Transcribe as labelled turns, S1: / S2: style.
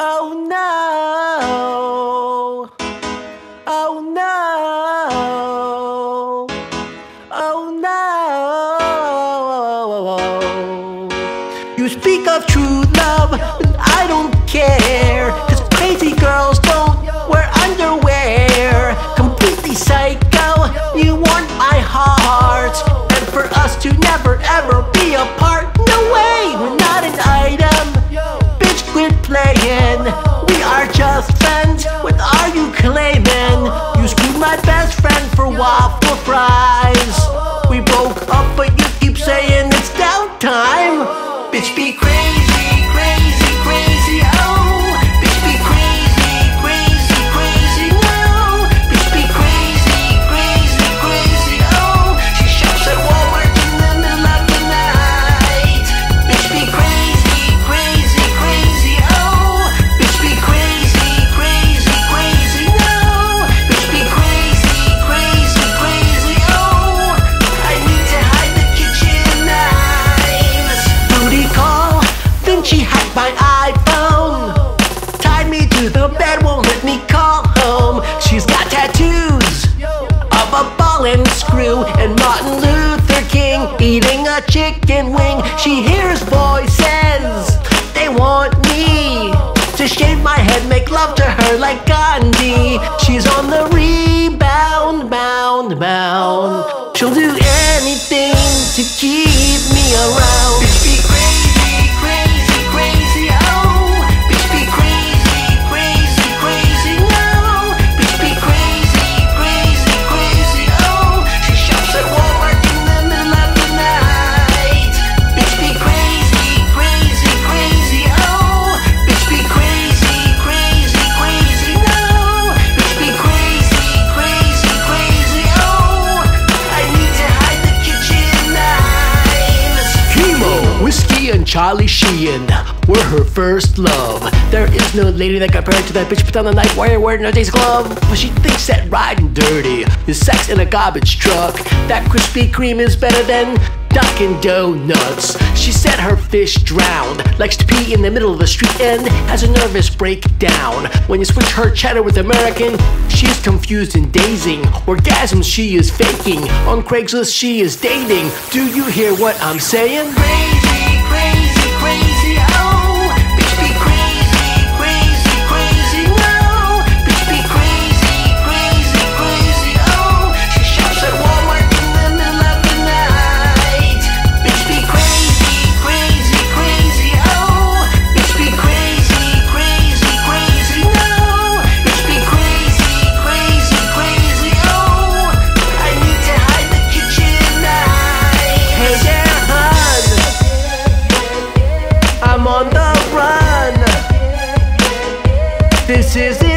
S1: Oh no. Oh no. Oh no. You speak of true love, and I don't care. A chicken wing. She hears voices, they want me to shave my head, make love to her like Gandhi. She's on the rebound, bound, bound. She'll do anything to keep me around. And Charlie Sheen were her first love. There is no lady that compared to that bitch put on the night wire wearing a day's glove. But she thinks that riding dirty is sex in a garbage truck. That Krispy Kreme is better than Dunkin' Donuts. She said her fish drowned, likes to pee in the middle of the street and has a nervous breakdown. When you switch her cheddar with American, she's confused and dazing. Orgasms she is faking. On Craigslist she is dating. Do you hear what I'm saying? This is